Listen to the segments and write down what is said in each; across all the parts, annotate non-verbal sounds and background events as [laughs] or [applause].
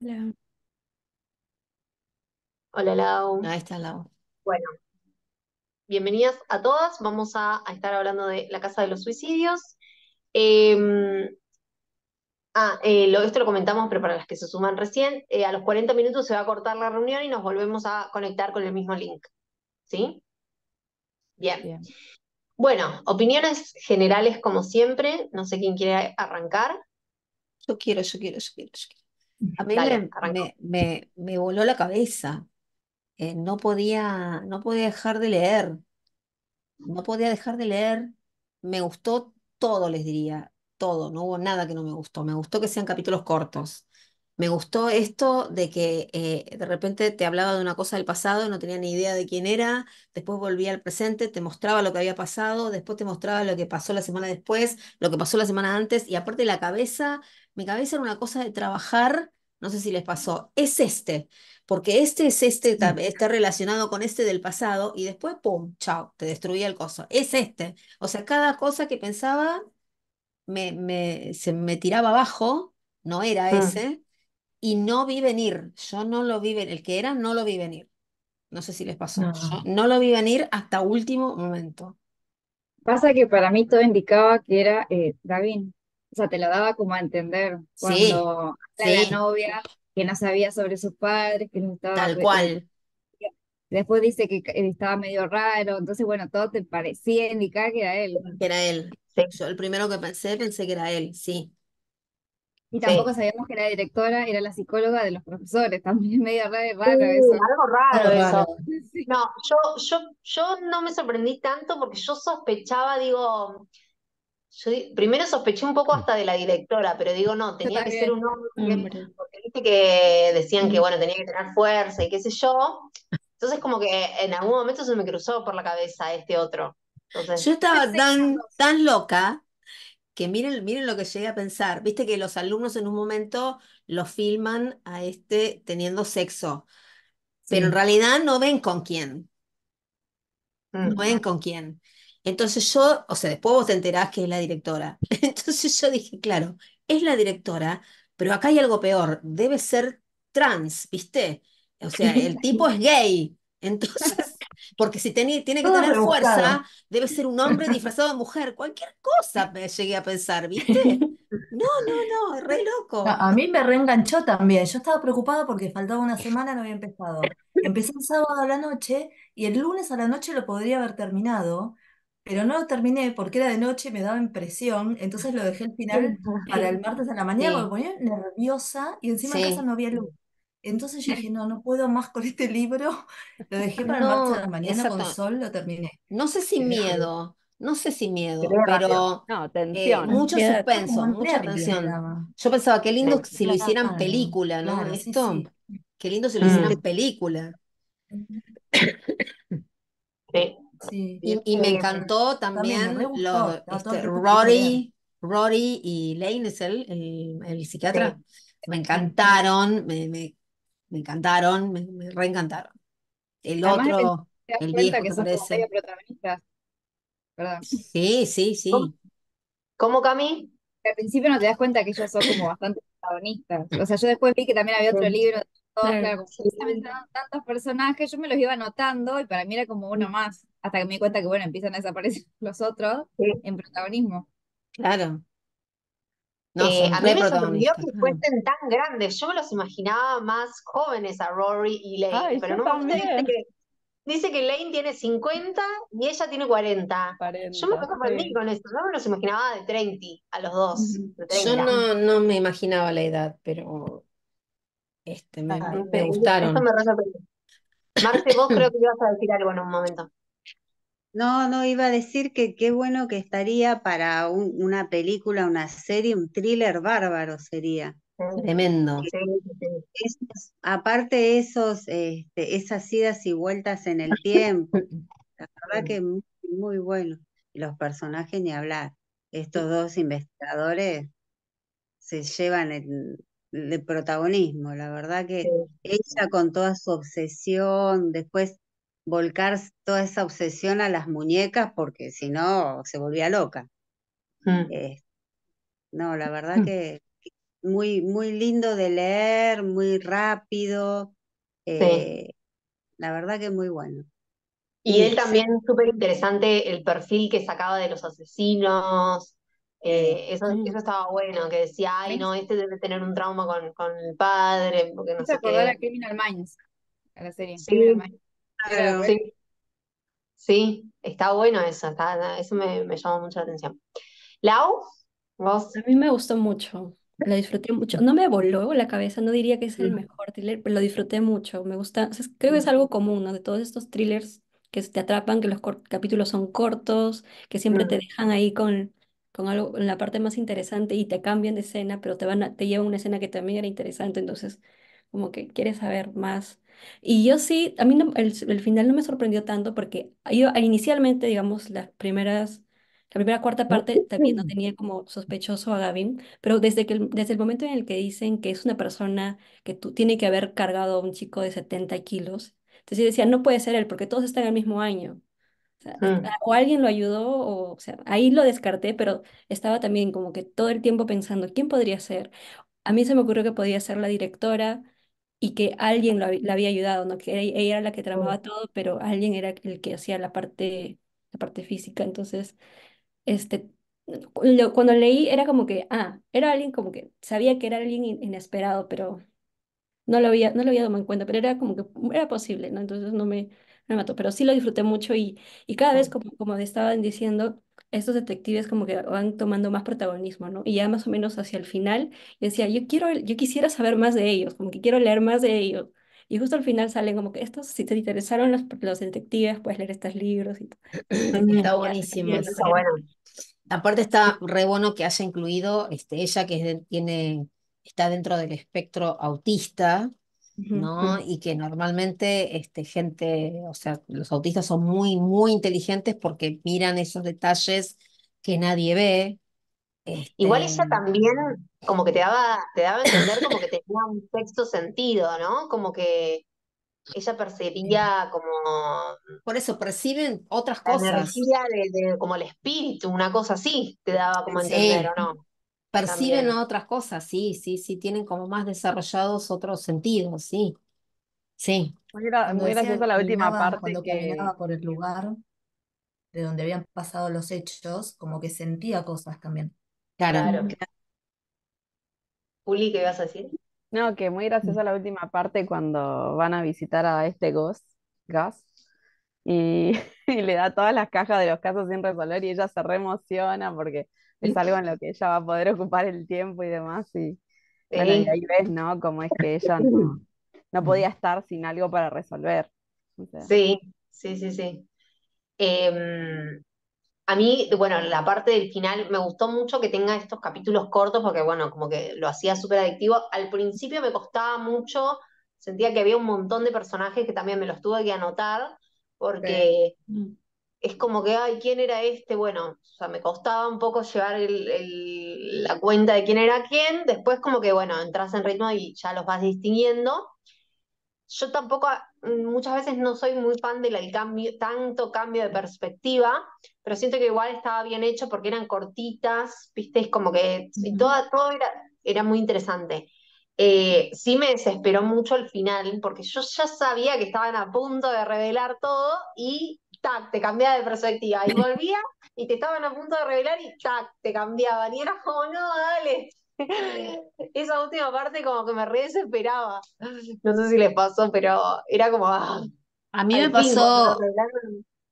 Hola. Hola Lau. Ahí está Lau. Bueno, bienvenidas a todas. Vamos a, a estar hablando de la Casa de los Suicidios. Eh, ah, eh, lo- esto lo comentamos, pero para las que se suman recién, eh, a los 40 minutos se va a cortar la reunión y nos volvemos a conectar con el mismo link. ¿Sí? Bien. Bien. Bueno, opiniones generales como siempre. No sé quién quiere arrancar. Yo quiero, yo quiero, yo quiero, yo quiero. A mí Dale, me, me, me, me voló la cabeza. Eh, no podía, no podía dejar de leer. No podía dejar de leer. Me gustó todo, les diría. Todo. No hubo nada que no me gustó. Me gustó que sean capítulos cortos. Me gustó esto de que eh, de repente te hablaba de una cosa del pasado, no tenía ni idea de quién era, después volvía al presente, te mostraba lo que había pasado, después te mostraba lo que pasó la semana después, lo que pasó la semana antes, y aparte la cabeza, mi cabeza era una cosa de trabajar, no sé si les pasó, es este, porque este es este, ta- está relacionado con este del pasado, y después, ¡pum!, chao, te destruía el coso. Es este. O sea, cada cosa que pensaba me, me, se me tiraba abajo, no era Mm. ese y no vi venir. Yo no lo vi venir. El que era, no lo vi venir. No sé si les pasó. No. Yo no lo vi venir hasta último momento. Pasa que para mí todo indicaba que era eh. O sea, te lo daba como a entender Sí, cuando la sí, novia que no sabía sobre sus padres, que no estaba... tal cual. después dice que eh, estaba medio raro. Entonces, bueno, todo te parecía indicar que era él. Que era él. Sí, Yo el primero que pensé, pensé que era él, sí. Y tampoco sí. sabíamos que la directora era la psicóloga de los profesores. [laughs] También medio raro, Sí, raro eso. algo raro Algo eso. raro. [laughs] Sí. No, yo, yo, yo no me sorprendí tanto porque yo sospechaba, digo, yo primero sospeché un poco hasta de la directora, pero digo, no, tenía que ser un hombre, porque viste que decían que, bueno, tenía que tener fuerza y qué sé yo. Entonces como que en algún momento se me cruzó por la cabeza este otro. Yo estaba tan, tan loca que miren, miren lo que llegué a pensar. Viste que los alumnos en un momento lo filman a este teniendo sexo, pero en realidad no ven con quién. no mm, ven con quién. Entonces yo, o sea, después vos te enterás que es la directora. [laughs] Entonces yo dije, claro, es la directora, pero acá hay algo peor, debe ser trans, ¿viste? O sea, el tipo es gay. Entonces, [laughs] porque si tiene, tiene que Todo tener rebuscado. fuerza, debe ser un hombre disfrazado de mujer. Cualquier cosa me llegué a pensar, ¿viste? [laughs] No, no, no, re No, loco. a mí me reenganchó también. Yo estaba preocupada porque faltaba una semana, no había empezado. Empecé el sábado a la noche y el lunes a la noche lo podría haber terminado, pero no lo terminé porque era de noche y me daba impresión. Entonces lo dejé al final para el [laughs] martes a la mañana Sí, me ponía nerviosa y encima en casa sí. no había luz. Entonces yo dije, no, no puedo más con este libro. [laughs] Lo dejé para el martes a No, la mañana con exacto. sol, lo terminé. No sé si Pero miedo, no sé si miedo, rápido. pero No, eh, tensión, mucho ansiedad. suspenso, como mucha nervios me tensión. daba. Yo pensaba, qué lindo Sí. si lo hicieran Claro, película, ¿no? claro, sí, Esto, sí. qué lindo si lo hicieran Mm, película. [coughs] sí. Sí, Y, y me Eh, encantó también me también gustó, los, este. Rory, Rory y Lane es él, el, el sí. psiquiatra. Me encantaron, me, me, me encantaron, me, me reencantaron. El Además, otro, te das el viejo que parece. protagonistas, ¿verdad? Sí, sí, ¿Cómo, sí. cómo, Cami? Al principio no te das cuenta que ellos son como bastante protagonistas. O sea, yo después vi que también había otro Sí. libro, todos, Claro. claro, como Sí. tantos personajes, yo me los iba anotando y para mí era como uno más, hasta que me di cuenta que, bueno, empiezan a desaparecer [laughs] los otros Sí. en protagonismo. Claro. No, Eh, a mí me sorprendió que fuesen tan grandes. Yo me los imaginaba más jóvenes a Rory y Lane, Ay, pero momento dice que, dice que Lane tiene 50 y ella tiene 40. Yo me 40, sorprendí sí. con eso. Yo me los imaginaba de 30 a los dos, Yo 30. no, no me imaginaba la edad, pero este, me, Ay, gustaron. me. Marce, vos [clears throat] creo que ibas a decir algo en un momento. No, no, iba a decir que qué bueno que estaría para un- una película, una serie, un thriller bárbaro sería. Tremendo. sí, sí. Esos- aparte esos, este, esas idas y vueltas en el tiempo, la verdad que muy, muy bueno. Y los personajes ni hablar. Estos dos investigadores se llevan el, el protagonismo, la verdad que sí. ella con toda su obsesión, después volcar toda esa obsesión a las muñecas, porque si no se volvía loca. Mm. Eh, no, la verdad que muy, muy lindo de leer, muy rápido. eh, la verdad que muy bueno. Y él también, súper interesante el perfil que sacaba de los asesinos. eh, eso, Mm. eso estaba bueno, que decía, ay, no, este debe tener un trauma con, con el padre, porque no sé acordar a qué. Criminal Minds, a la serie. Sí. Criminal Minds. Claro. Sí, sí, está bueno eso, está- eso me, me llamó mucho la atención. Lau, vos. A mí me gustó mucho, la disfruté mucho. No me voló la cabeza, no diría que es el Mm. mejor thriller, pero lo disfruté mucho. Me gusta, o sea, creo que es algo común, ¿no? De todos estos thrillers que te atrapan, que los capítulos son cortos, que siempre te Mm. dejan ahí con, con algo, en la parte más interesante y te cambian de escena, pero te van a- te llevan a una escena que también era interesante, entonces como que quieres saber más. Y yo sí, a mí no- el, el final no me sorprendió tanto porque yo inicialmente, digamos, las primeras, la primera cuarta parte también no tenía como sospechoso a Gavin, pero desde que el- desde el momento en el que dicen que es una persona que tú, tiene que haber cargado a un chico de 70 kilos, entonces yo decía, no puede ser él porque todos están en el mismo año. O sea, Mm. est- o alguien lo ayudó, o, o sea, ahí lo descarté, pero estaba también como que todo el tiempo pensando, ¿quién podría ser? A mí se me ocurrió que podía ser la directora y que alguien lo la había ayudado, ¿no? Que ella ella era la que tramaba todo, pero alguien era el que hacía la parte, la parte física. Entonces, este, lo- cuando leí era como que, ah, era alguien como que sabía que era alguien in- inesperado, pero no lo había, no lo había tomado en cuenta, pero era como que era posible, ¿no? Entonces no me, me mató, pero sí lo disfruté mucho y, y cada vez, como, como estaban diciendo, estos detectives como que van tomando más protagonismo, ¿no? Y ya más o menos hacia el final, decía, yo quiero, yo quisiera saber más de ellos, como que quiero leer más de ellos. Y justo al final salen como que estos, si te interesaron los, los detectives, puedes leer estos libros y. [clears throat] Está buenísimo. está bueno. Aparte está re bueno que haya incluido este, ella que tiene, está dentro del espectro autista. ¿No? Y que normalmente este, gente, o sea, los autistas son muy, muy inteligentes porque miran esos detalles que nadie ve. Igual Este, ella también como que te daba, te daba a entender como que [coughs] tenía un sexto sentido, ¿no? Como que ella percibía como por eso perciben otras la cosas, energía de, de- como el espíritu, una cosa así, te daba como Sí. entender, ¿o no? Perciben También. otras cosas, sí, sí, sí, tienen como más desarrollados otros sentidos, sí, sí, Muy, gra- graciosa la última parte cuando que caminaba por el lugar de donde habían pasado los hechos, como que sentía cosas también. claro. Claro. Juli, ¿qué ibas a decir? No, que muy graciosa la última parte cuando van a visitar a este Gus, Gus, y, [laughs] y le da todas las cajas de los casos sin resolver y ella se re emociona porque es algo en lo que ella va a poder ocupar el tiempo y demás. Y bueno, y ahí ves, ¿no? Cómo es que ella no, no podía estar sin algo para resolver. O sea, Sí, sí, sí, sí. Em, a mí, bueno, la parte del final me gustó mucho que tenga estos capítulos cortos porque, bueno, como que lo hacía súper adictivo. Al principio me costaba mucho, sentía que había un montón de personajes que también me los tuve que anotar porque es como que, ay, ¿quién era este? Bueno, o sea, me costaba un poco llevar el- el- la cuenta de quién era quién. Después como que, bueno, entras en ritmo y ya los vas distinguiendo. Yo tampoco, muchas veces no soy muy fan del el cambio, tanto cambio de perspectiva, pero siento que igual estaba bien hecho porque eran cortitas, viste, es como que y toda, todo era, era muy interesante. Eh, sí me desesperó mucho el final, porque yo ya sabía que estaban a punto de revelar todo y tac, te cambiaba de perspectiva. Y volvía y te estaban a punto de revelar y tac, te cambiaban. Y era como, no, dale. Esa última parte como que me re desesperaba. No sé si les pasó, pero era como, ah, A mí me pasó,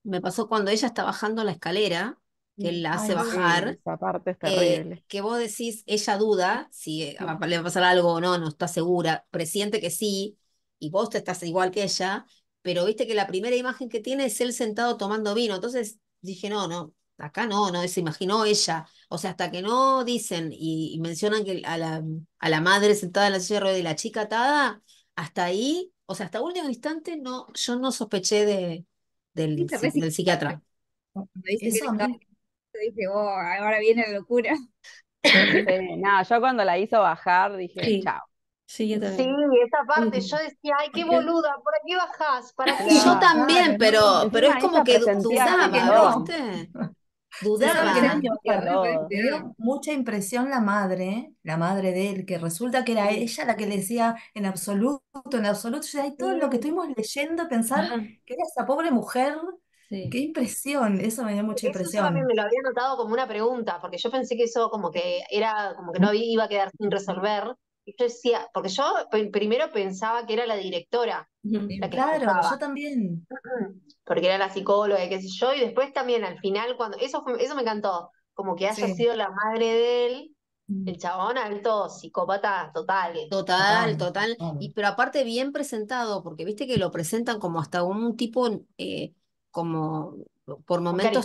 me pasó cuando ella está bajando la escalera, que él la hace Ay, sí, bajar, esa parte es eh, terrible. que vos decís, ella duda si eh, le va a pasar algo o no, no está segura, presiente que sí, y vos te estás igual que ella, pero viste que la primera imagen que tiene es él sentado tomando vino, entonces dije, no, no, acá no, no, se imaginó ella, o sea, hasta que no dicen y, y mencionan que a la, a la madre sentada en la silla de ruedas y la chica atada, hasta ahí, o sea, hasta último instante, no, yo no sospeché de, del, psi- del psiquiatra. Cuando dice que Eso [laughs] dije, oh, ahora viene la locura. Sí, no, yo cuando la hizo bajar dije, Sí, chao. Sí, yo Sí, también. esa parte, yo decía, ay, qué boluda, ¿por qué bajás? ¿Para [laughs] qué? Yo también, pero, no. pero es como que dudaba, que no. ¿viste? Dudaba. Sí, me dio mucha impresión la madre, la madre de él, que resulta que era Sí, ella la que le decía en absoluto, en absoluto. Y todo lo que sí. estuvimos leyendo, pensar Ajá, que era esa pobre mujer. Qué sí. impresión, eso me dio mucha Eso yo también impresión. me lo había notado como una pregunta, porque yo pensé que eso como que era, como que no iba a quedar sin resolver. Y yo decía, porque yo primero pensaba que era la directora la que Claro, yo también. porque era la psicóloga y qué sé yo, y después también al final, cuando, eso fue- eso me encantó, como que haya Sí, sido la madre de él, Mm, el chabón alto psicópata total. Total, total, total. total. Y pero aparte bien presentado, porque viste que lo presentan como hasta un tipo eh, como por momentos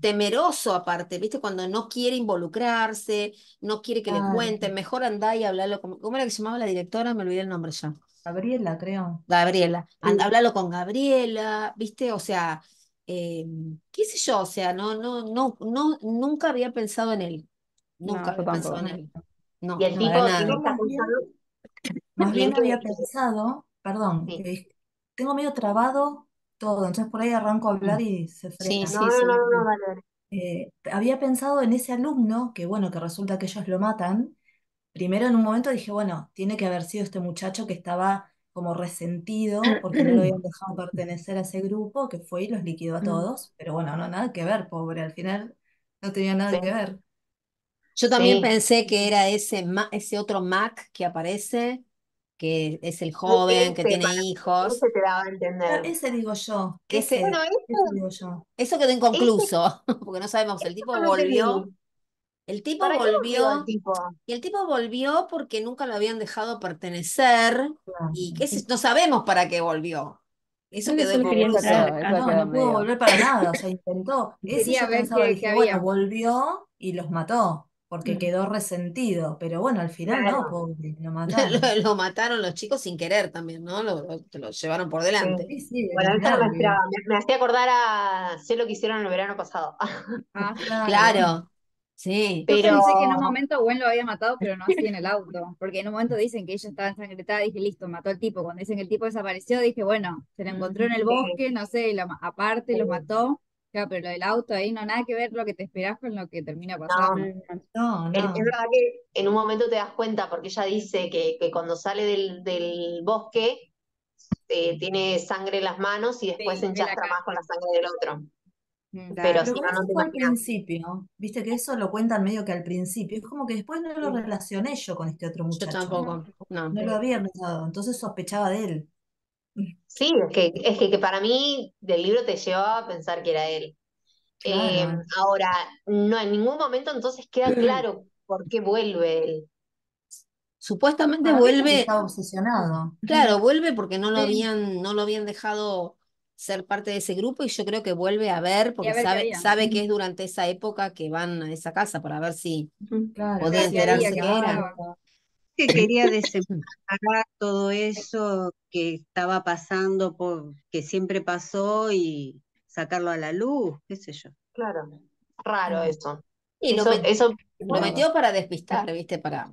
temeroso aparte, viste, cuando no quiere involucrarse, no quiere que le cuenten, mejor andá y hablalo con, ¿cómo era que se llamaba la directora? Me olvidé el nombre ya. Gabriela, creo. Gabriela, and- Sí. háblalo con Gabriela, ¿viste? O sea, eh, qué sé yo, o sea, no, no, no, no, nunca había pensado en él, No, nunca yo había pensado en él, no, Y el No, tipo, nada. más bien, más había pensado, perdón, sí. que tengo medio trabado todo, entonces por ahí arranco a hablar Mm. y se Sí, frena. sí, no, sí. no, no, no, dale, dale. Eh, había pensado en ese alumno, que bueno, que resulta que ellos lo matan. Primero en un momento dije, bueno, tiene que haber sido este muchacho que estaba como resentido porque no lo habían [clears throat] dejado pertenecer a ese grupo, que fue y los liquidó a Mm. todos. Pero bueno, no, nada que ver, pobre, al final no tenía nada Sí, que ver. Yo también sí. pensé que era ese, ese otro Mac que aparece, que es el joven, que tiene para hijos. ese te daba a entender. ese digo yo, Ese, Bueno, ese, ese, digo yo. eso quedó ese, inconcluso, [laughs] porque no sabemos, el tipo no volvió, el tipo ¿Para qué volvió el volvió, tipo? y el tipo volvió porque nunca lo habían dejado pertenecer, Claro. y qué no sabemos para qué volvió. Eso que quedó inconcluso. No, no pudo volver para nada, o sea, intentó. [laughs] Ese yo ver pensaba, dije, bueno, había. volvió y los mató, porque Mm. quedó resentido, pero bueno, al final no, pobre, [laughs] lo mataron. lo mataron los chicos sin querer también, ¿no? Lo, lo- lo llevaron por delante. Sí, sí, Bueno, me nervios. esperaba. Me, me hacía acordar a sé lo que hicieron el verano pasado. Ah. [laughs] Claro. Claro, sí. Yo Pero pensé que en un momento Gwen lo había matado, pero no así en el auto. Porque en un momento dicen que ella estaba ensangrentada. Dije, listo, mató al tipo. Cuando dicen que el tipo desapareció, dije, bueno, se lo encontró en el bosque, no sé, y lo ma- aparte lo mató. Claro, pero lo del auto ahí no nada que ver lo que te esperás con lo que termina No, pasando. No, es no. verdad que en un momento te das cuenta, porque ella dice que, que cuando sale del, del bosque eh, tiene sangre en las manos y después se Sí, enchastra más con la sangre del otro. Mm. Pero Pero si no, no eso te fue al principio, viste que eso lo cuentan medio que al principio, es como que después no lo relacioné yo con este otro Yo muchacho, tampoco, no. no lo había notado, entonces sospechaba de él. Sí, es que, es que, que para mí del libro te llevaba a pensar que era él. Eh, Claro. ahora, no en ningún momento entonces queda claro por qué vuelve él. Supuestamente Para vuelve, estaba obsesionado. claro, vuelve porque no lo habían, no lo habían dejado ser parte de ese grupo y yo creo que vuelve a ver porque a ver qué sabe, sabe que es durante esa época que van a esa casa para ver si. Claro, podía Claro, enterarse qué qué era. pasaba. Que quería desenmascarar todo eso que estaba pasando, por, que siempre pasó y sacarlo a la luz, qué sé yo. Claro, raro eso. Y lo, Eso, lo metió para despistar, ¿viste? Para sí.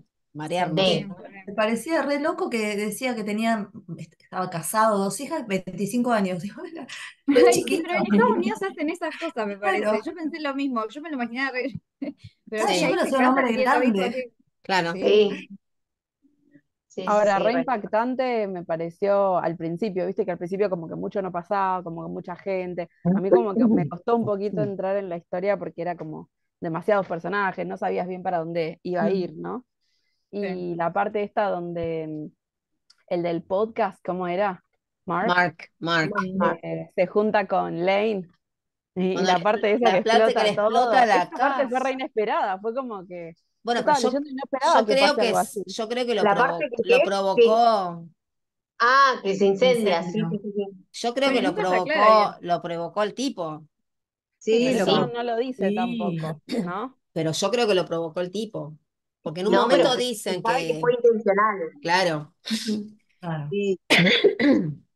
Sí. Me parecía re loco que decía que tenía, estaba casado, dos hijas, 25 años. [laughs] Pero en Estados Unidos hacen esas cosas, me parece. Claro, Yo pensé lo mismo, yo me lo imaginaba re- [laughs] Pero sí, yo me lo un hombre grande. Claro. Sí. Sí, Ahora, sí, re impactante me pareció al principio, viste que al principio como que mucho no pasaba, como que mucha gente. A mí como que me costó un poquito entrar en la historia porque era como demasiados personajes, no sabías bien para dónde iba a Mm. ir, ¿no? Sí. Y la parte esta donde el del podcast, ¿cómo era? Mark, Mark, Mark. Mark. eh, se junta con Lane. Y, la parte esa la que plata que explota todo, explota la esa parte fue re inesperada, fue como que Bueno, pero yo, leyendo y no esperaba yo que creo pase que algo es- así. yo creo que lo, La provo- parte que, lo que, que- provocó, ah, que se incendia, sí, Incendio. sí, sí, sí. yo creo que lo provocó, lo provocó el tipo. Sí, Pero lo no, Sí. no lo dice Sí, tampoco, ¿no? [clears throat] Pero yo creo que lo provocó el tipo. Porque en un No, momento dicen que que, fue intencional. claro, claro. sí, [clears throat]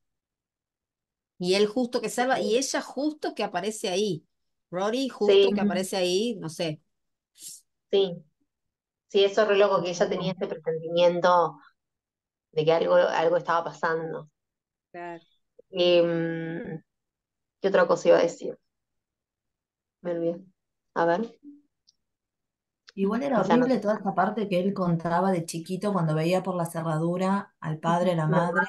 y él justo que salva, y ella justo que aparece ahí. Rory justo sí, que aparece ahí, no sé. sí, Sí, eso es re loco que ella tenía este presentimiento de que algo, algo estaba pasando. claro. Em, ¿qué otra cosa iba a decir? Me olvidé. A ver. Igual era Esa no. horrible toda esa parte que él contaba de chiquito cuando veía por la cerradura al padre, a la madre.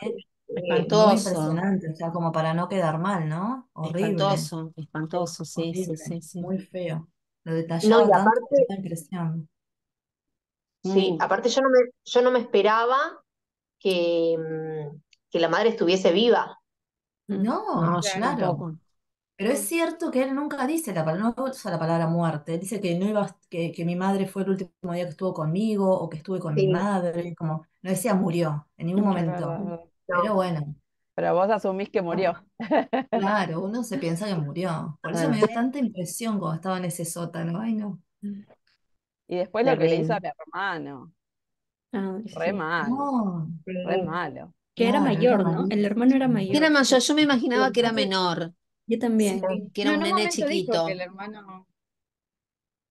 Muy Espantoso, impresionante, o sea, como para no quedar mal, ¿no? Horrible, espantoso, espantoso, sí, sí, horrible, sí, sí. muy feo. Lo No, detallaba y tanto que aparte, impresión. Sí, Mm. aparte yo no me, yo no me esperaba que, mm, que la madre estuviese viva. No, claro. tampoco. Pero es cierto que él nunca dice la palabra, no usa la palabra muerte. Él dice que no iba, que, que mi madre fue el último día que estuvo conmigo o que estuve con mi madre, como no decía murió en ningún momento. no. Pero bueno, Pero vos asumís que murió. [laughs] claro, uno se piensa que murió. Por eso me Claro. dio tanta impresión cuando estaba en ese sótano. Ay, no. Y después lo que le hizo Terrible. al hermano. Ay, Re sí. mal, No, re malo. Que era mayor, ¿no? El hermano era malísimo. Era mayor. mayor, yo me imaginaba que era menor, Yo también. Sí. que era un nene chiquito. el hermano.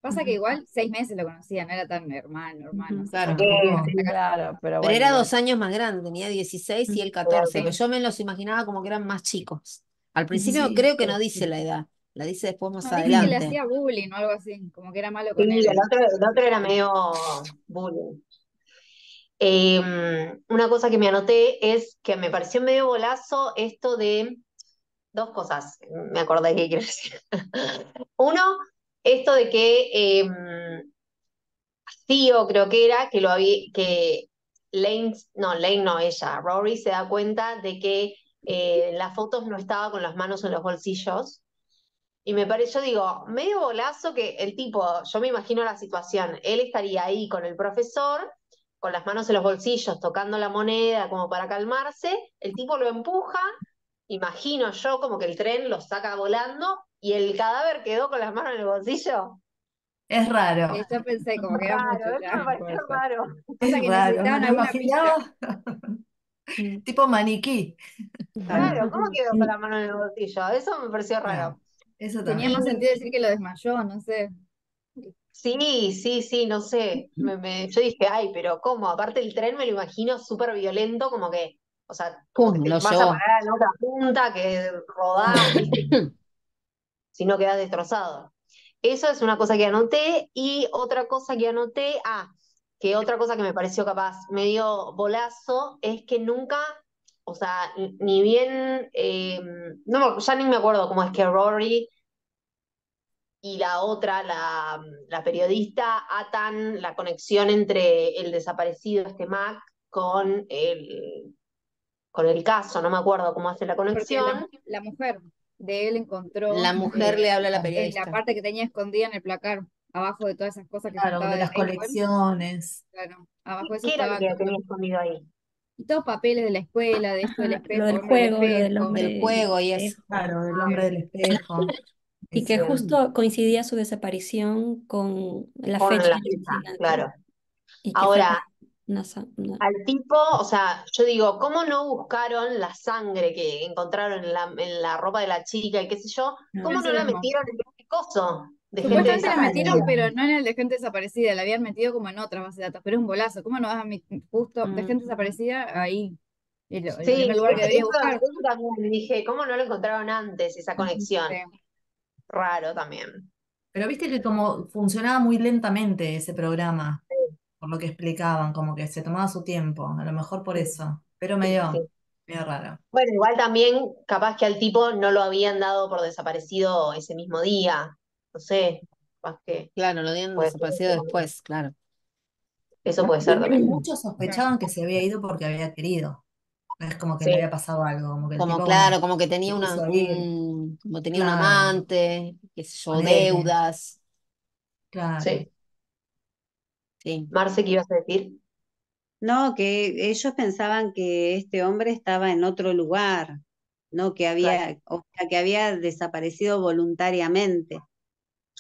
Pasa que igual seis meses lo conocía, no era tan hermano, hermano. Claro. Sí, a. Claro, pero Pero era dos años más grande, tenía 16 y él 14, pero yo me los imaginaba como que eran más chicos. Al principio Sí, creo que sí, no dice la edad, la dice después más No, dice que le adelante. hacía bullying o algo así, como que era malo con Sí, él. el otro, el otro era medio bullying. Eh, una cosa que me anoté es que me pareció medio golazo esto de dos cosas, me acordé que quiero decir. [laughs] Uno, esto de que eh, Tío creo que era, que lo había, que Lane, no, Lane no, ella, Rory se da cuenta de que eh, en las fotos no estaba con las manos en los bolsillos. Y me pareció, digo, medio bolazo que el tipo, yo me imagino la situación, él estaría ahí con el profesor, con las manos en los bolsillos, tocando la moneda como para calmarse, el tipo lo empuja, imagino yo como que el tren lo saca volando y el cadáver quedó con las manos en el bolsillo. Es raro, Eh, yo pensé como que era mucho Raro, me pareció raro. Es que raro. Me imaginaba tipo maniquí. Claro, ¿cómo quedó con la mano en el bolsillo? Eso me pareció raro. Eso Tenía también. más sentido decir que lo desmayó, no sé. Sí, sí, sí, no sé. Me- me- yo dije, ay, pero ¿cómo? Aparte el tren me lo imagino súper violento, como que, o sea, como que Pum, te lo vas a parar en otra punta, que rodás. [coughs] Si no quedás destrozado. Eso es una cosa que anoté. Y otra cosa que anoté, ah, que otra cosa que me pareció capaz medio bolazo, es que nunca, o sea, ni bien, eh, no, me- ya ni me acuerdo cómo es que Rory y la otra, la, la periodista, atan la conexión entre el desaparecido, este Mac, con el, con el caso, no me acuerdo cómo hace la Porque la, conexión. la mujer de él encontró La mujer eh, le habla a la eh, la periodista. parte que tenía escondida en el placar, abajo de todas esas cosas que Claro, de las colecciones. Claro, abajo de eso ¿Qué era lo estaba que tenía escondido ahí? Y todos papeles de la escuela, de esto del Ajá, lo espejo, del hombre del juego, lo del espejo. hombre Del del juego y eso. espejo. Claro, del hombre del espejo. [laughs] Y que justo coincidía su desaparición con la Con fecha la claro. Ahora, una, sa- una- al tipo, o sea, yo digo, ¿cómo no buscaron la sangre que encontraron en la, en la ropa de la chica y qué sé yo? ¿Cómo no la metieron en este coso de gente Supuestamente la metieron, pero no en el de gente desaparecida, la habían metido como en otras bases de datos, pero es un bolazo. ¿Cómo no vas a meter justo de Mm. gente desaparecida ahí? El, el Sí, primer lugar que eso buscar. también dije, ¿cómo no lo encontraron antes esa conexión? Sí. Raro también. Pero viste que como funcionaba muy lentamente ese programa, por lo que explicaban, como que se tomaba su tiempo, a lo mejor por Sí, eso, pero sí, medio, sí. medio raro. Bueno, igual también capaz que al tipo no lo habían dado por desaparecido ese mismo día. No sé, capaz que Claro, lo ser desaparecido después, claro. Eso puede ser también. muchos sospechaban que se había ido porque había querido. Es como que le había pasado algo, como que el Como tipo claro, como que tenía una, un- como tenía un amante, qué sé yo, deudas. claro. sí. Sí. Marce, ¿qué ibas a decir? No, que ellos pensaban que este hombre estaba en otro lugar, no que Claro, había, o sea, que había desaparecido voluntariamente.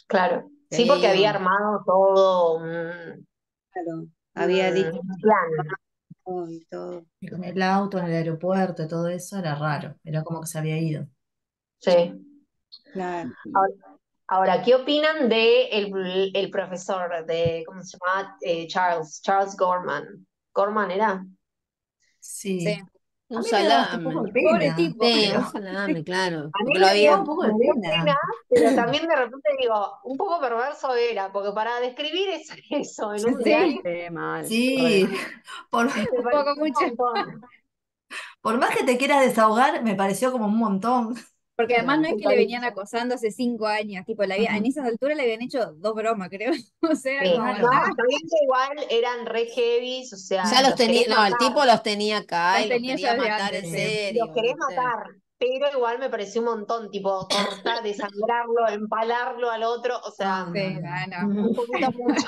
Claro. Sí, porque había armado todo un, Claro, había dicho un plan. Y todo. Y con el auto en el aeropuerto y todo eso era raro, era como que se había ido. Sí. Claro. Ahora, ahora, ¿qué opinan de el, el profesor de, ¿cómo se llama? Eh, Charles, Charles Gorman. ¿Gorman era? Sí. Sí, Un salame. Pobre tipo, Sí, pero un [laughs] salame, claro. A mí me lo dio, había. un poco de pena. pena, pero también de repente digo, un poco perverso era, porque para describir es [laughs] eso en un Sí. diario Sí, mal. Sí, [laughs] por, un poco mucho. por más que te quieras desahogar, me pareció como un montón. Porque además no es que le venían acosando hace cinco años, tipo, la había- en esas alturas le habían hecho dos bromas, creo. [laughs] O sea, Sí. como, Claro. No, nada, también que igual eran re heavies, o sea, Ya los tenía, no, el tipo los tenía acá y los tenía quería matar en. Sí. los serio, querés matar, pero igual me pareció un montón, tipo, cortar, desangrarlo, empalarlo al otro, o sea, No, Sí, no, no. ah, no. un poquito [laughs] mucho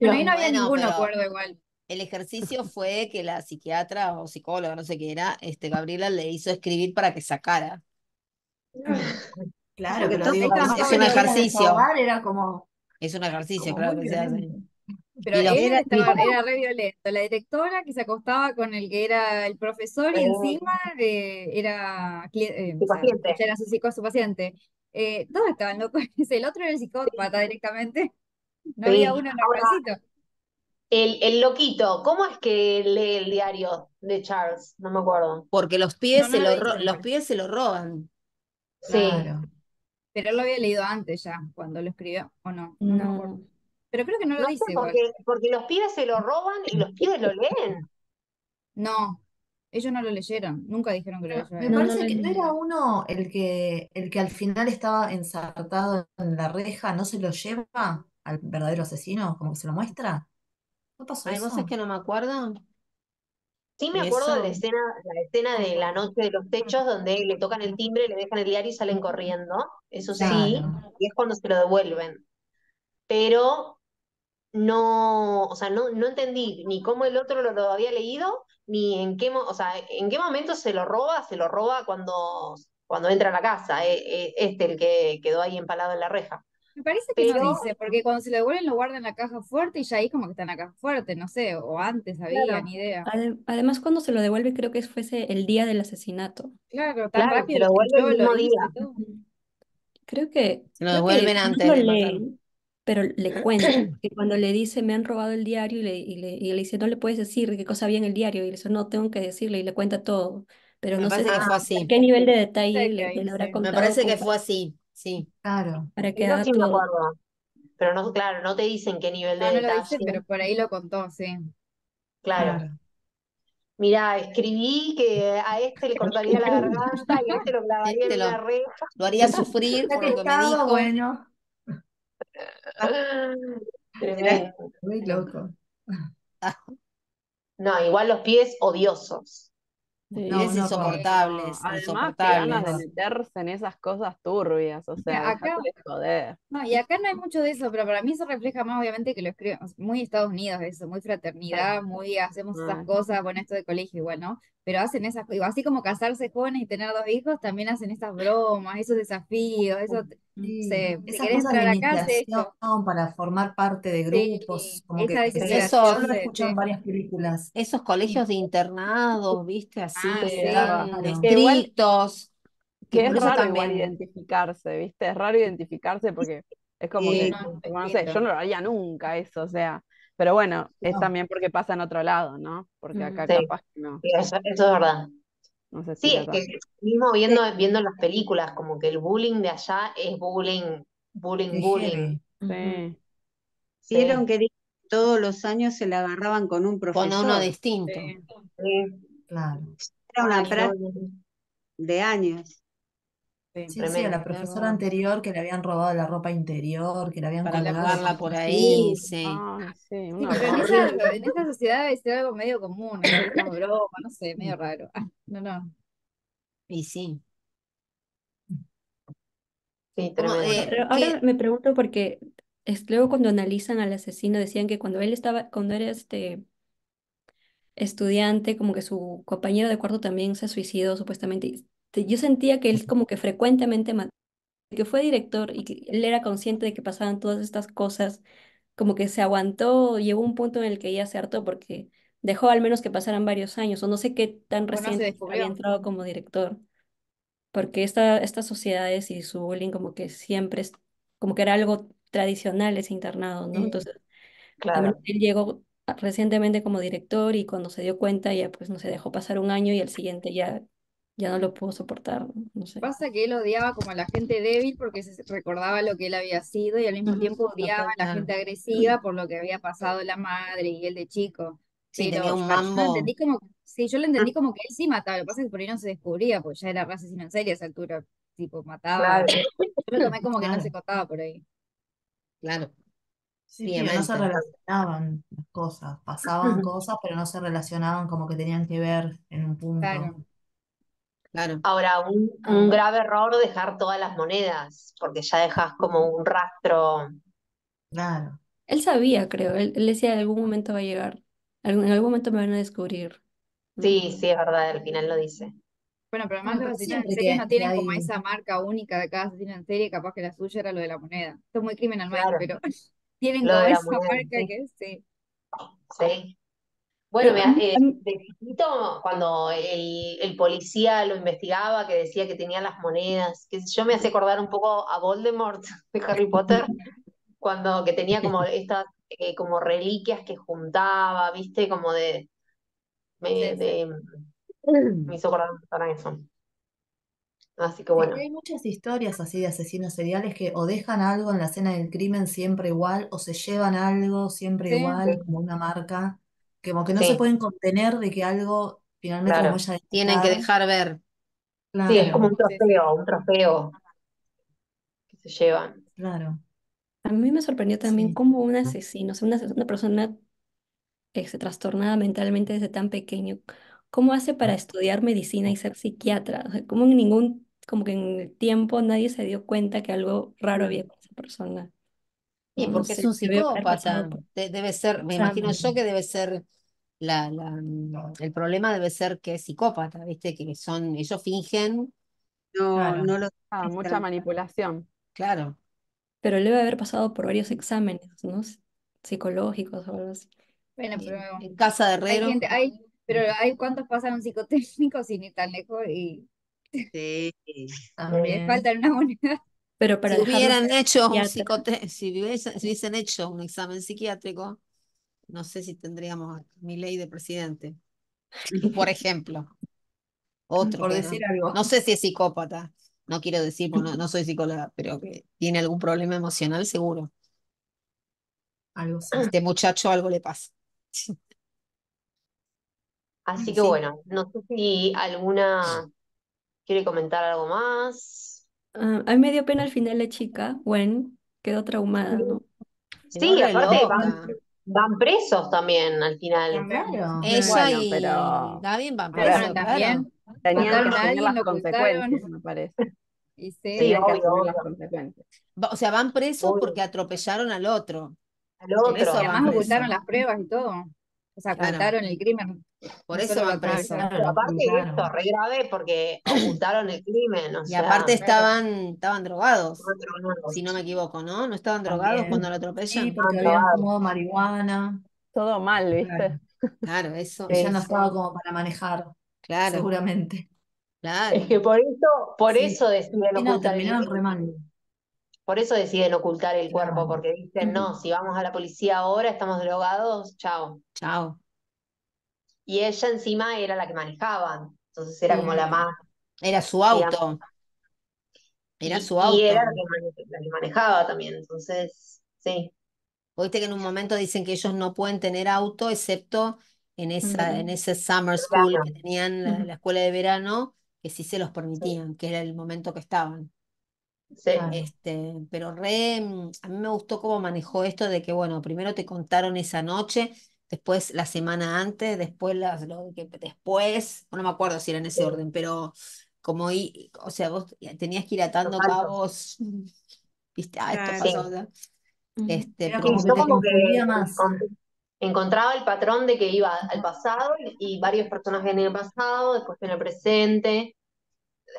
Bueno, ahí no había Bueno, ningún pero acuerdo igual. el ejercicio fue que la psiquiatra o psicóloga, no sé qué era, este, Gabriela le hizo escribir para que sacara. [laughs] Claro, pero todos digo, Es que un ejercicio, era como, es un ejercicio, como claro que se hace. Pero él Era estaba, era re violento. La directora que se acostaba con el que era el profesor y Eh, encima eh, era, eh, o sea, era su, psico, su paciente. Eh, todos estaban locos. [laughs] El otro era el psicópata directamente. No había uno Ahora, normalcito. el, el loquito, ¿cómo es que lee el diario de Charles? No me acuerdo. porque los pies no se lo lo, los pies se lo roban. Sí. Claro. Pero él lo había leído antes ya, cuando lo escribió, ¿o no? No me acuerdo. No. Pero creo que no lo No sé, dice igual. porque, porque los pibes se lo roban y los pibes lo leen. No, ellos no lo leyeron. Nunca dijeron que lo Pero leyó me él. No, no parece lo que no era uno el que, el que al final estaba ensartado en la reja, no se lo lleva al verdadero asesino, como que se lo muestra. ¿No pasó Ay, vos es eso? que no me acuerdo Sí me acuerdo de la escena, la escena de la noche de los techos donde le tocan el timbre, le dejan el diario y salen corriendo. Eso sí, y es cuando se lo devuelven. Pero no, o sea, no, no entendí ni cómo el otro lo, lo había leído, ni en qué, o sea, en qué momento se lo roba, se lo roba cuando, cuando entra a la casa, eh, eh, este el que quedó ahí empalado en la reja. Me parece que no Pero, dice, porque cuando se lo devuelven lo guardan en la caja fuerte y ya ahí como que está en la caja fuerte, no sé, o antes había, claro, ni idea. Ade- Además, cuando se lo devuelve, creo que fuese el día del asesinato. Claro, tan claro, se rápido lo lo el mismo día. Creo que, Se lo devuelven que no antes de pero le cuenta. [clears throat] Que cuando le dice, me han robado el diario, y le, y le, y le dice, no le puedes decir qué cosa había en el diario. Y le dice, no, tengo que decirle, y le cuenta todo. Pero Me no sé parece que fue así. qué nivel de detalle le, habrá sí. Me contado parece que fue así, sí. Claro. para que me todo. acuerdo. Pero no, claro, no te dicen qué nivel de No, no lo dice, detalle. pero por ahí lo contó, sí. Claro. Claro. Mirá, escribí que a este le cortaría la garganta y a este lo [laughs] clavaría Este en una lo, reja. lo haría sufrir por lo que me dijo. bueno. [laughs] Tremendo. Muy loco. No, igual los pies odiosos. Sí. No, un horror. insoportables, Además, qué ganas de insoportables. meterse en esas cosas turbias, o sea, Acá, joder. no, y acá no hay mucho de eso, pero para mí eso refleja más, obviamente, que lo escriben, muy Estados Unidos eso, muy fraternidad, muy hacemos esas Ah, cosas, bueno, esto de colegio igual, ¿no? Pero hacen esas cosas, así como casarse jóvenes y tener dos hijos, también hacen esas bromas, esos desafíos, eso, Sí, se, si de entrar acá, para formar parte de Sí, grupos, como que esa se- yo lo escuchado en varias películas. esos colegios de internados, viste, así, Ah, que sí. Claro. Que estrictos, es por eso raro igual también, identificarse, ¿viste? Es raro identificarse porque es como que, No, sé, yo no lo haría nunca eso, o sea, pero bueno, es No. también porque pasa en otro lado, ¿no? Porque acá Sí, capaz que no, eso, eso es verdad. No Sí, es que mismo viendo, viendo las películas, como que el bullying de allá es bullying, bullying, bullying. Sí, vieron que todos los años se la agarraban con un con uno profesor. distinto. Sí. sí. Claro. Era una Ay, no, práctica de años. Sí. Sí, sí, a la profesora anterior que le habían robado la ropa interior, que le habían Para La colgado por ahí, sí. Pero en esa, en esa sociedad debe ser algo medio común, estas bromas, no sé, medio [laughs] raro. Ah, no, no. Y sí. Sí, Como, tremendo. eh, Pero ¿qué? ahora me pregunto porque es, luego cuando analizan al asesino decían que cuando él estaba, cuando era este estudiante, como que su compañero de cuarto también se suicidó supuestamente. Yo sentía que él como que frecuentemente que fue director y que él era consciente de que pasaban todas estas cosas, como que se aguantó, llegó un punto en el que ya se hartó porque dejó al menos que pasaran varios años, o no sé qué tan reciente había entrado como director. porque esta, estas sociedades y su bullying como que siempre es, como que era algo tradicional ese internado, ¿no? Entonces, Claro. él llegó recientemente como director y cuando se dio cuenta ya pues no se dejó pasar un año y el siguiente ya, ya no lo pudo soportar, no sé. Pasa que él odiaba como a la gente débil porque se recordaba lo que él había sido y al mismo tiempo odiaba a la claro. gente agresiva por lo que había pasado la madre y él de chico. Sí, Pero tenía un yo lo mambo. entendí como, sí, yo lo entendí como que él sí mataba, lo que pasa es que por ahí no se descubría, porque ya era asesino en serie a esa altura, tipo, mataba. Claro. Yo lo tomé como que no se contaba por ahí. Claro, Sí, sí, no se relacionaban las cosas, pasaban cosas, pero no se relacionaban como que tenían que ver en un punto. Claro. Claro. Ahora, un, un grave error dejar todas las monedas, porque ya dejas como un rastro. Claro. Él sabía, creo, él, él decía en algún momento va a llegar, algún- en algún momento me van a descubrir. ¿no? Sí, sí, es verdad, al final lo dice. Bueno, pero además Bueno, los asesinos en serie que, no tienen como esa marca única de cada asesino en serie, capaz que la suya era lo de la moneda. Esto es muy Criminal Minds, Claro, pero [laughs] tienen lo como esa moneda, marca sí, que sí. sí. Bueno, mí- eh, de chiquito, cuando el, el policía lo investigaba, que decía que tenía las monedas, que yo me hacía acordar un poco a Voldemort [laughs] de Harry Potter, cuando que tenía como [laughs] estas eh, como reliquias que juntaba, ¿viste? Como de, me, Sí, sí. de, me hizo acordar a eso. Así que sí, bueno, hay muchas historias así de asesinos seriales que o dejan algo en la escena del crimen siempre igual, o se llevan algo siempre igual, como una marca, como que no se sí, pueden contener de que algo, finalmente, como claro. ella decía, Tienen que dejar ver. Sí, es como claro, un sí, sí. trofeo, un trofeo que se llevan. claro, A mí me sorprendió también sí. cómo un asesino, o sea, una, una persona que se trastornada mentalmente desde tan pequeño, cómo hace para estudiar medicina y ser psiquiatra. O sea, cómo en ningún, como que en el tiempo nadie se dio cuenta que algo raro había con esa persona. Y no porque es un psicópata. De- debe ser, me imagino yo que debe ser la, la, el problema debe ser que es psicópata, ¿viste? Que son, ellos fingen, No, Claro. no lo Ah, mucha manipulación. claro. Pero él debe haber pasado por varios exámenes, ¿no? Psicológicos o algo así. Bueno, pero en, en casa de hay Herrero, gente, hay, pero hay cuantos pasaron psicotécnicos sin ir tan lejos y Sí. [laughs] le También. faltan una moneda. Pero para si hubieran hecho un psicote, si hubiesen, si hubiesen hecho un examen psiquiátrico, no sé si tendríamos mi ley de presidente, por ejemplo. [laughs] Otro Por que decir no, algo, no sé si es psicópata, no quiero decir, no, no soy psicóloga, pero que tiene algún problema emocional, seguro. algo sí. A este muchacho algo le pasa. Así Sí, que sí. bueno, no sé si alguna quiere comentar algo más. Ah, a mí me dio pena al final la chica, Gwen, quedó traumada, ¿no? Quedó Sí, re aparte van, loca. van presos también al final. Claro. Ella Bueno, y pero David van Pero bueno, presos, claro. también tenían que mataron a asumir alguien, las lo ocultaron. consecuencias, me parece. [laughs] Y sí, Sí, Tenían que obvio, asumir las obvio. consecuencias. Va- O sea, van presos Obvio. porque atropellaron al otro. Al Por otro. eso y van además ocultaron presos. las pruebas y todo. O sea, Claro. ocultaron el crimen. Por No eso presos. atropellaron. Pero Claro, aparte esto, re grave porque [clears throat] ocultaron el crimen, o Y sea, aparte estaban, estaban drogados, estaban drogados. si no me equivoco, ¿no? ¿No estaban drogados cuando lo Sí, atropellan? porque Estaban habían fumado marihuana. Todo mal, Claro. ¿viste? Claro, eso, Ella no Sí. estaba como para manejar, claro, seguramente. claro. Es que por eso, por Sí. eso deciden Sí, no, ocultar el, terminaron re mal. Por eso deciden ocultar el cuerpo, porque dicen, no, [clears throat] si vamos a la policía ahora, estamos drogados, chao. Chao. Y ella encima era la que manejaba, entonces era como la más, Era su digamos, auto, era su y era la auto. que, mane- la que manejaba también, entonces, sí. Viste que en un momento dicen que ellos no pueden tener auto excepto en esa, en ese summer school Claro. que tenían, la, escuela de verano, que sí se los Sí, permitían, que era el momento que estaban. Sí. Este, pero re, mm, a mí me gustó cómo manejó esto de que, bueno, primero te contaron esa noche, después la semana antes, después las, lo que después, no me acuerdo si era en ese sí. orden, pero como, i- o sea, vos tenías que ir atando cabos, [laughs] viste, ah, esto Claro. Pasó, ¿no? Ujú. este, pero como que como que más. encont- encontraba el patrón de que iba al pasado y, y varios personajes en el pasado, después en el presente.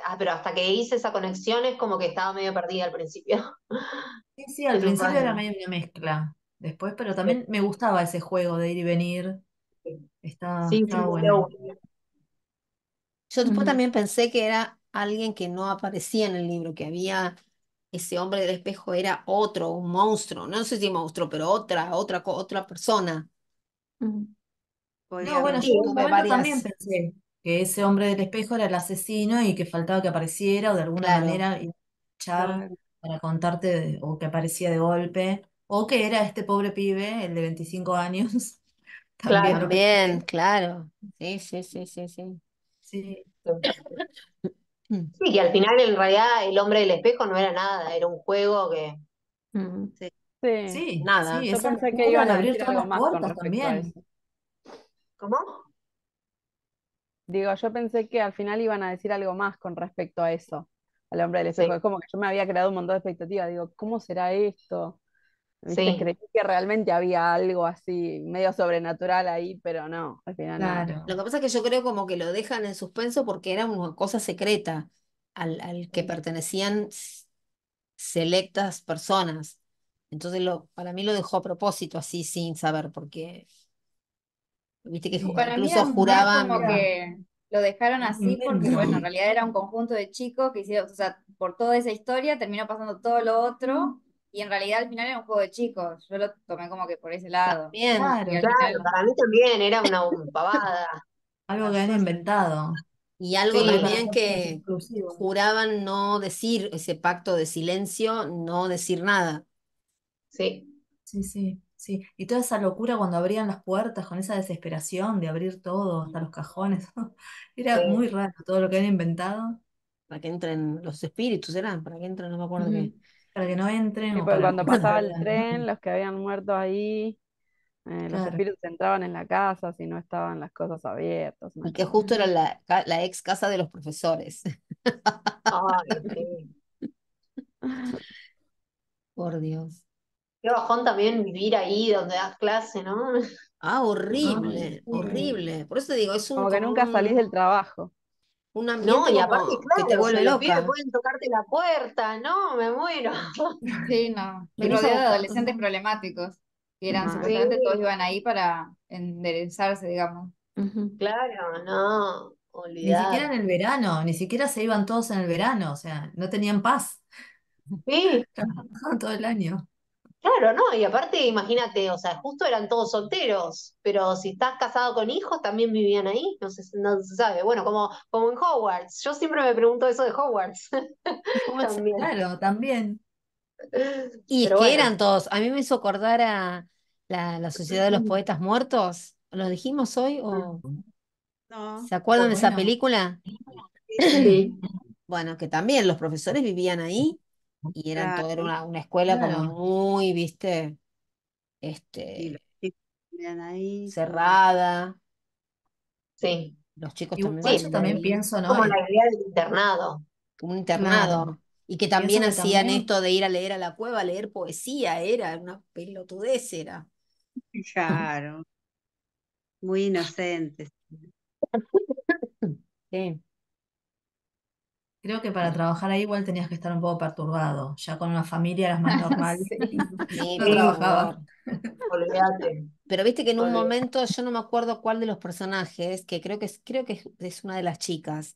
Ah, pero hasta que hice esa conexión es como que estaba medio perdida al principio. [laughs] Sí, sí, al principio era medio una mezcla. Después, pero también me gustaba ese juego de ir y venir. Estaba, Sí, estaba yo bueno. Yo después también pensé que era alguien que no aparecía en el libro, que había ese hombre del espejo era otro, un monstruo, no sé si monstruo, pero otra, otra, otra persona. No, bueno, yo también pensé que ese hombre del espejo era el asesino y que faltaba que apareciera o de alguna claro, manera iba a echar Claro. para contarte de- o que aparecía de golpe o que era este pobre pibe, el de 25 años. [laughs] También lo también, claro, sí, sí, sí, sí, sí. Sí, Mm. Sí, que al final en realidad el hombre del espejo no era nada, era un juego que... Ujú. Sí. Sí, sí, Nada, sí, yo esa pensé que iban de a abrir decir todas algo las más con puertas respecto a también. eso. ¿Cómo? Digo, yo pensé que al final iban a decir algo más con respecto a eso, al hombre del espejo. Sí, Es como que yo me había creado un montón de expectativas. Digo, ¿cómo será esto? Sí. Creí que realmente había algo así, medio sobrenatural ahí, pero no, al final no. Lo Claro, que pasa es que yo creo como que lo dejan en suspenso porque era una cosa secreta al, al que pertenecían selectas personas. Entonces lo, para mí lo dejó a propósito así sin saber, porque viste que ju- sí. Para mí incluso era más juraban, Era que lo dejaron así porque, bueno, en realidad era un conjunto de chicos que hicieron, o sea, por toda esa historia terminó pasando todo lo otro y en realidad al final era un juego de chicos. Yo lo tomé como que por ese lado. Y Claro, al Claro, final, para mí también era una pavada. [laughs] algo que han inventado, y algo solo Sí, para también que juraban no decir ese pacto de silencio, no decir nada. sí, Sí, sí, sí. Y toda esa locura cuando abrían las puertas, con esa desesperación de abrir todo, hasta los cajones. [laughs] Era muy raro todo lo que han inventado Para que entren los espíritus, eran, para que entren, no me acuerdo qué. ujú, para que no entren Sí, o para cuando pasaba el tren, los que habían muerto ahí, eh, los espíritus entraban en la casa si no estaban las cosas abiertas, Y que justo era la, la ex casa de los profesores. Ay, [laughs] sí. Por Dios. Qué bajón también vivir ahí donde das clase, ¿no? Ah, horrible, sí. horrible. Por eso digo, es un Como que como nunca salís del trabajo. un No, y aparte, como que te claro, o sea, vuelve los loca. pueden tocarte la puerta, no, me muero. [laughs] sí, no. A rodeado de adolescentes problemáticos, que eran Mal. supuestamente todos Sí, iban ahí para enderezarse, digamos. Claro, no, Ni siquiera en olvidar. el verano, ni siquiera se iban todos en el verano, o sea, no tenían paz. Sí, [laughs] Trabajaban todo el año. Claro, no, y aparte, imagínate, o sea, justo eran todos solteros, pero si estás casado con hijos, también vivían ahí, no se, no se sabe. Bueno, como, como en Hogwarts, yo siempre me pregunto eso de Hogwarts [laughs] [laughs] también. Claro, también. Y es Pero que bueno, eran todos. A mí me hizo acordar a la, la Sociedad de los Poetas Muertos. ¿Lo dijimos hoy o No, se acuerdan de esa Bueno, película? sí, [clears throat] Bueno, que también los profesores vivían ahí y eran todo, era claro. una, una escuela como claro. muy, viste, Y este, los chicos ahí, cerrada. sí, Los chicos también sí, yo vivían también ahí. pienso, ¿no? como la idea del internado. como un Claro, internado. Y que también que hacían también, esto de ir a leer a la cueva, leer poesía, era una pelotudez, era. Claro, muy inocentes. [laughs] Sí. Creo que para trabajar ahí igual tenías que estar un poco perturbado. Ya con una familia eras más [laughs] normal. Sí. [laughs] No Sí, trabajaba. olvídate, Pero viste que en un olvídate. momento, yo no me acuerdo cuál de los personajes, que creo que es, creo que es, es una de las chicas,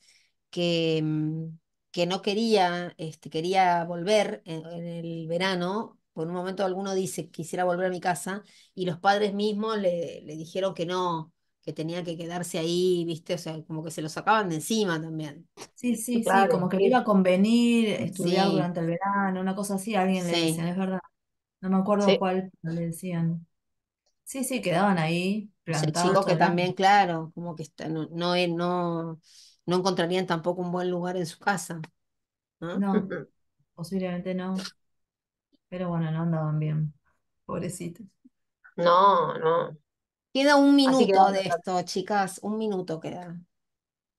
que, mm, que no quería, este, quería volver en, en el verano. Por un momento alguno dice que quisiera volver a mi casa y los padres mismos le, le dijeron que no, que tenía que quedarse ahí, viste, o sea, como que se lo sacaban de encima también. Sí, sí, sí, como que iba a convenir estudiar Sí, durante el verano, una cosa así, a alguien le sí. dicen, es verdad. No me acuerdo sí. cuál le decían. Sí, sí, quedaban ahí, plantados chicos que el año. también, claro, como que está- no, no, no, no encontrarían tampoco un buen lugar en su casa, ¿no? No, [laughs] posiblemente no, pero bueno, no andaban bien, pobrecitos. No, no. Queda un Así que minuto vamos de a esto, chicas, un minuto queda.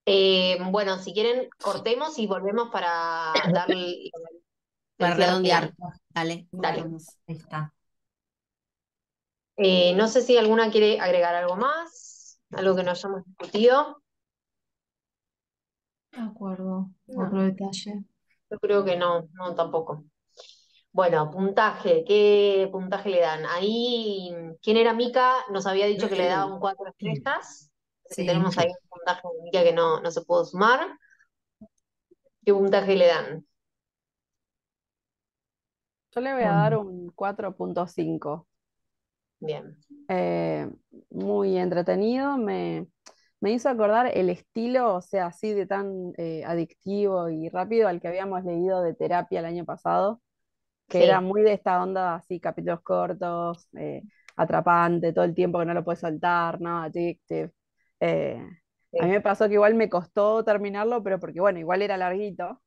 Eh, bueno, si quieren, cortemos y volvemos para [coughs] darle el Para cierre redondear. final. Dale, Dale. Ahí está. Eh, no sé si alguna quiere agregar algo más, algo que no hayamos discutido. De acuerdo, No, otro detalle. yo creo que no, no tampoco. Bueno, puntaje, ¿qué puntaje le dan? Ahí, ¿quién era Mica? Nos había dicho que le daban cuatro estrellas. Sí, tenemos ahí un puntaje de Mica que no, no se pudo sumar. ¿Qué puntaje le dan? Yo le voy a dar un 4.5. Bien. Eh, muy entretenido, me, me hizo acordar el estilo, o sea, así de tan eh, adictivo y rápido al que habíamos leído de terapia el año pasado, que Sí. era muy de esta onda, así, capítulos cortos, eh, atrapante, todo el tiempo que no lo puedes soltar, ¿no? Addictive. Eh, Sí. a mí me pasó que igual me costó terminarlo, pero porque, bueno, igual era larguito,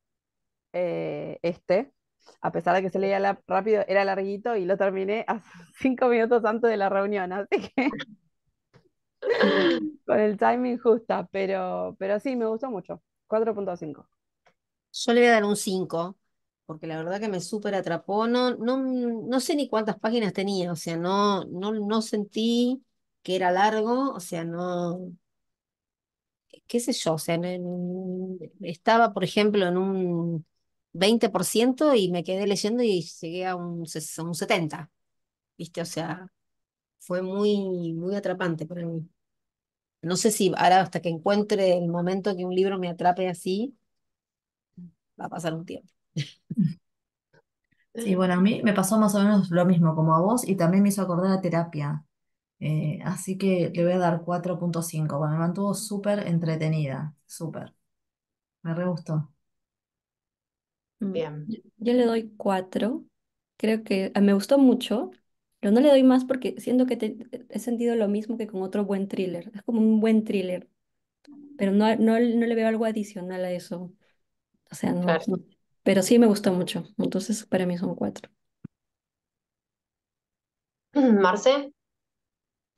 eh, este, a pesar de que se leía la- rápido, era larguito y lo terminé [laughs] a cinco minutos antes de la reunión, así que [laughs] con el timing justa, pero, pero sí, me gustó mucho. 4.5. Yo le voy a dar un 5, porque la verdad que me súper atrapó. No, no, no sé ni cuántas páginas tenía, o sea, no, no, no sentí que era largo, o sea, no, qué sé yo, o sea, en- estaba, por ejemplo, en un 20% y me quedé leyendo y llegué a un, a un 70, ¿viste? O sea, fue muy, muy atrapante para mí. No sé si ahora hasta que encuentre el momento que un libro me atrape así, va a pasar un tiempo. Sí, bueno, a mí me pasó más o menos lo mismo como a vos y también me hizo acordar a terapia. Eh, así que le voy a dar 4.5. Bueno, me mantuvo súper entretenida, súper. Me re gustó. Bien. Yo, yo le doy 4. Creo que ah, me gustó mucho, pero no le doy más porque siento que te- he sentido lo mismo que con otro buen thriller. Es como un buen thriller, pero no, no, no le veo algo adicional a eso. O sea, no, Claro. no. Pero sí me gustó mucho. Entonces, para mí son 4. [clears throat] Marce,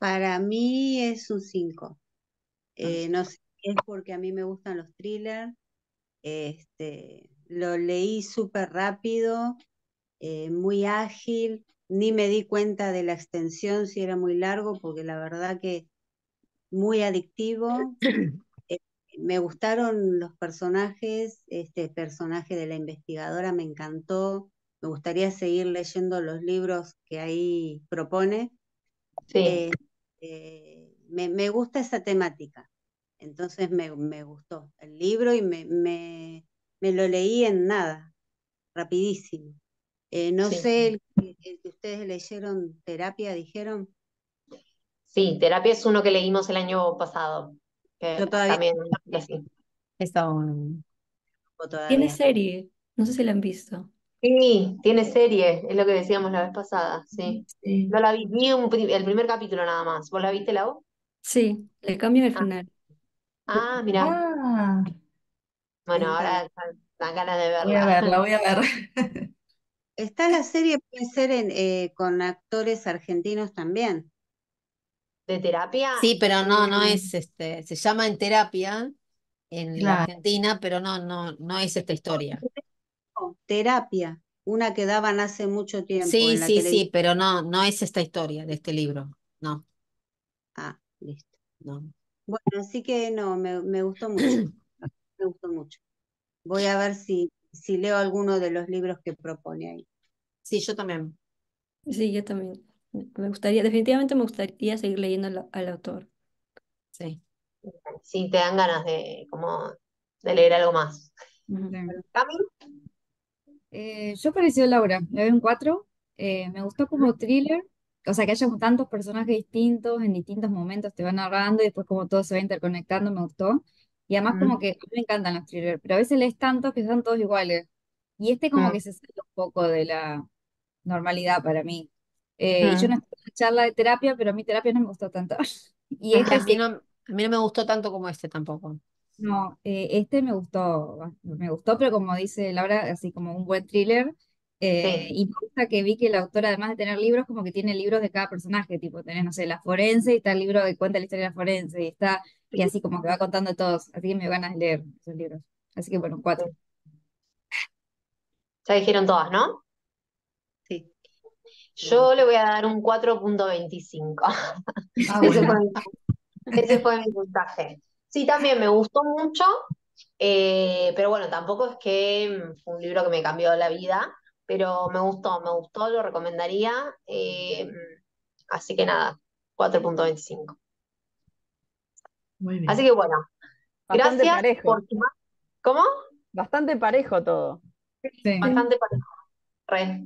Para mí es un 5. Ah. Eh, no sé, si es porque a mí me gustan los thrillers. Este, lo leí súper rápido, eh, muy ágil. Ni me di cuenta de la extensión si era muy largo, porque la verdad que muy adictivo. [clears throat] Me gustaron los personajes, este personaje de la investigadora me encantó. Me gustaría seguir leyendo los libros que ahí propone. sí, Eh, eh, me, me gusta esa temática. Entonces me, me gustó el libro y me, me, me lo leí en nada, rapidísimo. Eh, no sí. sé, el que ustedes leyeron, terapia, dijeron, Sí, terapia es uno que leímos el año pasado, que yo todavía también así. Está Tiene serie. No sé si la han visto. Sí, tiene serie, es lo que decíamos la vez pasada, sí. Sí. No la vi, vi un el primer capítulo nada más. ¿Vos la viste, Lau? Sí, le cambian el Ah, final. ah, mirá. Ah, Bueno, ahora dan ganas de voy a verla. verla, voy a ver. Está la serie, puede ser en, eh, con actores argentinos también. ¿De terapia? Sí, pero no, no Mm, es este, se llama En Terapia en Claro. Argentina, pero no, no, no es esta historia. No, terapia, una que daban hace mucho tiempo Sí, en la sí, sí, pero no, no es esta historia de este libro. No, Ah, listo. no. Bueno, así que no, me, me gustó mucho, [coughs] me gustó mucho. Voy a ver si, si leo alguno de los libros que propone ahí. Sí, yo también. Sí, yo también. Me gustaría, definitivamente me gustaría seguir leyendo al, al autor. Sí. Sí, te dan ganas de, como, de leer algo más. ¿Cami? Eh, yo pareció Laura, le doy un 4. Eh, me gustó como thriller, o sea, que haya tantos personajes distintos en distintos momentos, te van narrando y después como todo se va interconectando, me gustó. Y además como Mm, que a mí me encantan los thrillers, pero a veces lees tantos que están todos iguales. Y este como mm, que se sale un poco de la normalidad para mí. Eh, yo no estoy en una charla de terapia, pero a mí terapia no me gustó tanto. [laughs] Y este a mí sí, no, a mí no me gustó tanto como este tampoco. no, eh, este me gustó, me gustó, pero como dice Laura, así como un buen thriller. eh, Sí, y me gusta que vi que el autor, además de tener libros, como que tiene libros de cada personaje, tipo, tenés, no sé, la forense y está el libro que cuenta la historia de la forense, y está, y así como que va contando todos, así que me dio ganas de leer esos libros. Así que bueno, cuatro. ya dijeron todas, ¿no? Yo le voy a dar un 4.25. Ah, [laughs] Ese fue bueno. mi, ese fue mi puntaje. Sí, también me gustó mucho, eh, pero bueno, tampoco es que mm, fue un libro que me cambió la vida, pero me gustó, me gustó, lo recomendaría. eh, así que nada, 4.25. Muy Así bien. que bueno, Bastante gracias parejo. por. ¿Cómo? Bastante parejo todo. Sí. Bastante parejo. Re.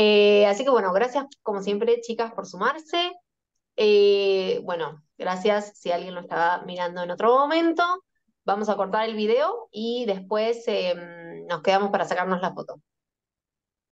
Eh, así que bueno, gracias como siempre, chicas, por sumarse. Eh, bueno, gracias si alguien lo estaba mirando en otro momento. Vamos a cortar el video y después em, nos quedamos para sacarnos la foto.